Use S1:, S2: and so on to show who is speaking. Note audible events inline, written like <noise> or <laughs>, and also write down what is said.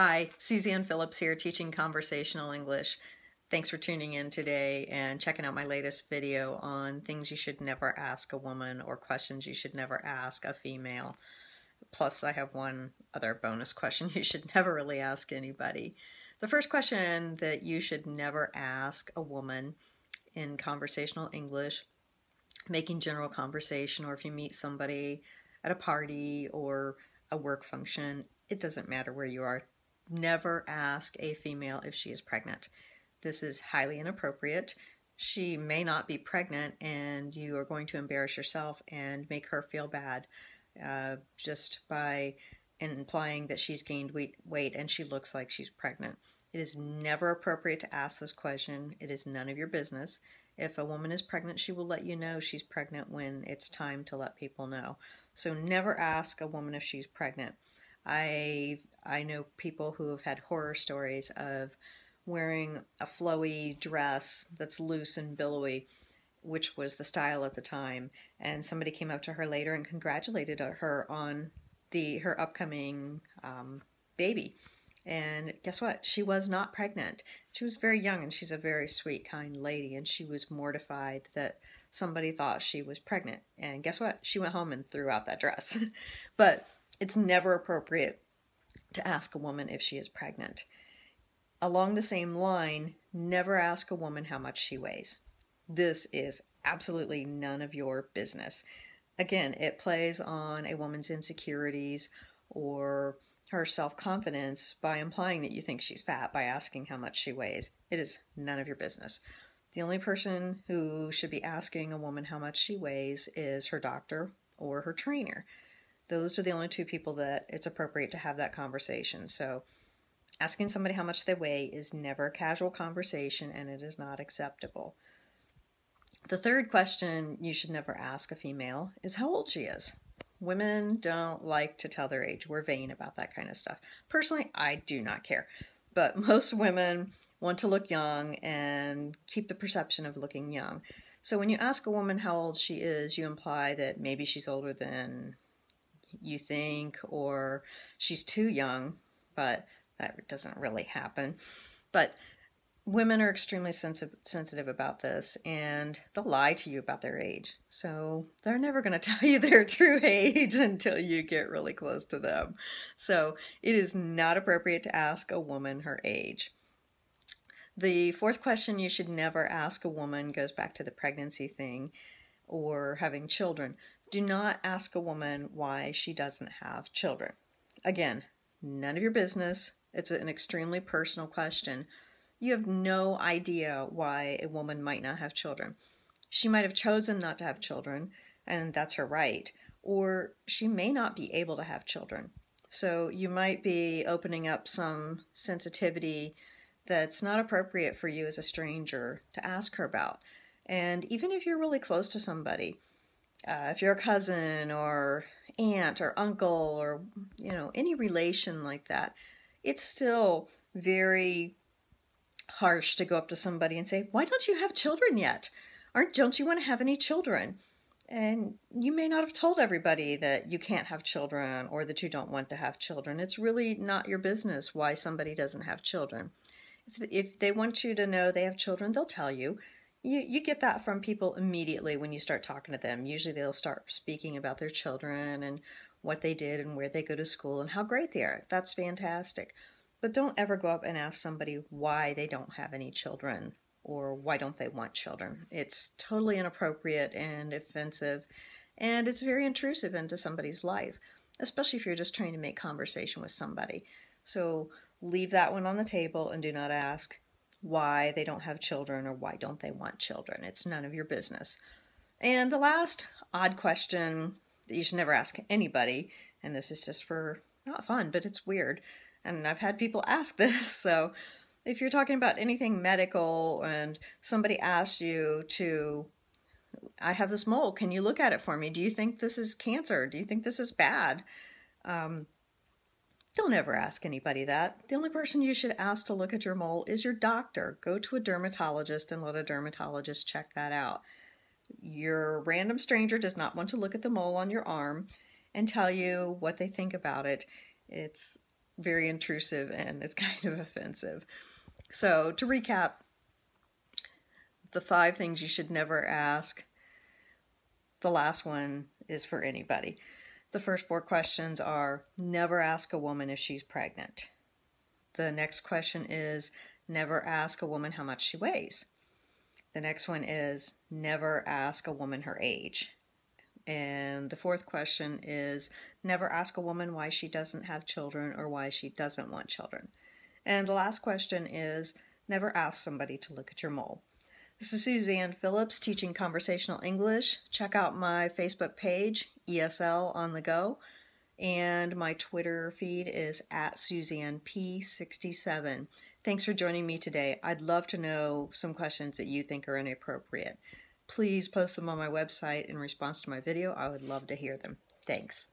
S1: Hi, Suzanne Phillips here teaching conversational English. Thanks for tuning in today and checking out my latest video on things you should never ask a woman or questions you should never ask a female. Plus, I have one other bonus question <laughs> you should never really ask anybody. The first question that you should never ask a woman in conversational English, making general conversation, or if you meet somebody at a party or a work function, it doesn't matter where you are never ask a female if she is pregnant. This is highly inappropriate. She may not be pregnant, and you are going to embarrass yourself and make her feel bad uh, just by implying that she's gained weight and she looks like she's pregnant. It is never appropriate to ask this question. It is none of your business. If a woman is pregnant, she will let you know she's pregnant when it's time to let people know. So never ask a woman if she's pregnant. I I know people who have had horror stories of wearing a flowy dress that's loose and billowy, which was the style at the time, and somebody came up to her later and congratulated her on the her upcoming um, baby. And guess what? She was not pregnant. She was very young and she's a very sweet, kind lady. And she was mortified that somebody thought she was pregnant. And guess what? She went home and threw out that dress. <laughs> but it's never appropriate to ask a woman if she is pregnant. Along the same line, never ask a woman how much she weighs. This is absolutely none of your business. Again, it plays on a woman's insecurities or her self confidence by implying that you think she's fat by asking how much she weighs. It is none of your business. The only person who should be asking a woman how much she weighs is her doctor or her trainer. Those are the only two people that it's appropriate to have that conversation. So asking somebody how much they weigh is never a casual conversation and it is not acceptable. The third question you should never ask a female is how old she is. Women don't like to tell their age. We're vain about that kind of stuff. Personally, I do not care. But <laughs> most women want to look young and keep the perception of looking young. So when you ask a woman how old she is, you imply that maybe she's older than you think, or she's too young, but that doesn't really happen. But women are extremely sensitive sensitive about this and they'll lie to you about their age. So they're never going <laughs> to tell you their true age until you get really close to them. So it is not appropriate to ask a woman her age. The fourth question you should never ask a woman goes back to the pregnancy thing or having children. Do not ask a woman why she doesn't have children. Again, none of your business. It's an extremely personal question. You have no idea why a woman might not have children. She might have chosen not to have children, and that's her right, or she may not be able to have children. So you might be opening up some sensitivity that's not appropriate for you as a stranger to ask her about. And even if you're really close to somebody, uh, if you're a cousin or aunt or uncle or you know any relation like that it's still very harsh to go up to somebody and say why don't you have children yet? Aren't don't you want to have any children? And you may not have told everybody that you can't have children or that you don't want to have children. It's really not your business why somebody doesn't have children. If, if they want you to know they have children they'll tell you you, you get that from people immediately when you start talking to them. Usually they'll start speaking about their children and what they did and where they go to school and how great they are. That's fantastic. But don't ever go up and ask somebody why they don't have any children or why don't they want children. It's totally inappropriate and offensive and it's very intrusive into somebody's life, especially if you're just trying to make conversation with somebody. So leave that one on the table and do not ask why they don't have children or why don't they want children. It's none of your business. And the last odd question that you should never ask anybody, and this is just for not fun, but it's weird. And I've had people <laughs> ask this. So if you're talking about anything medical and somebody asks you to, I have this mole, can you look at it for me? Do you think this is cancer? Do you think this is bad? Um, don't ever ask anybody that. The only person you should ask to look at your mole is your doctor. Go to a dermatologist and let a dermatologist check that out. Your random stranger does not want to look at the mole on your arm and tell you what they think about it. It's very intrusive and it's <laughs> kind of offensive. So, to recap, the five things you should never ask. The last one is for anybody. The first four questions are never ask a woman if she's pregnant. The next question is never ask a woman how much she weighs. The next one is never ask a woman her age. And the fourth question is never ask a woman why she doesn't have children or why she doesn't want children. And the last question is never ask somebody to look at your mole. This is Suzanne Phillips teaching conversational English. Check out my Facebook page, ESL on the go, and my Twitter feed is at SuzanneP67. Thanks for joining me today. I'd love to know some questions that you think are inappropriate. Please post them on my website in response to my video. I would love to hear them. Thanks.